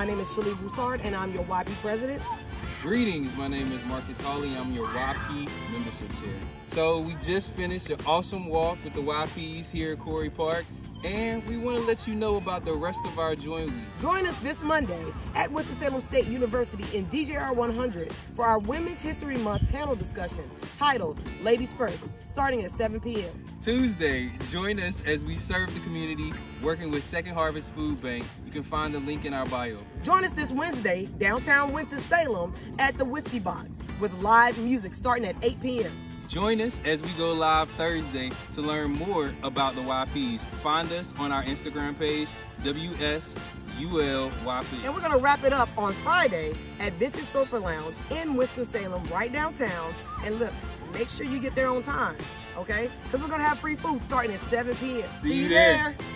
My name is Chelii Broussard, and I'm your YP president. Greetings, my name is Marcus Hawley. I'm your YP membership chair. So we just finished an awesome walk with the YPs here at Quarry Park, and we want to let you know about the rest of our Join Week. Join us this Monday at Winston-Salem State University in DJR 100 for our Women's History Month panel discussion titled Ladies First, starting at 7 p.m. Tuesday, join us as we serve the community working with Second Harvest Food Bank. You can find the link in our bio. Join us this Wednesday, downtown Winston-Salem at the Whiskey Box with live music starting at 8 p.m. Join us as we go live Thursday to learn more about the YPs. Find us on our Instagram page, WSULYP. And we're going to wrap it up on Friday at Vintage Sofa Lounge in Winston-Salem, right downtown. And look, make sure you get there on time, okay? Because we're going to have free food starting at 7 p.m. See, See you there. there.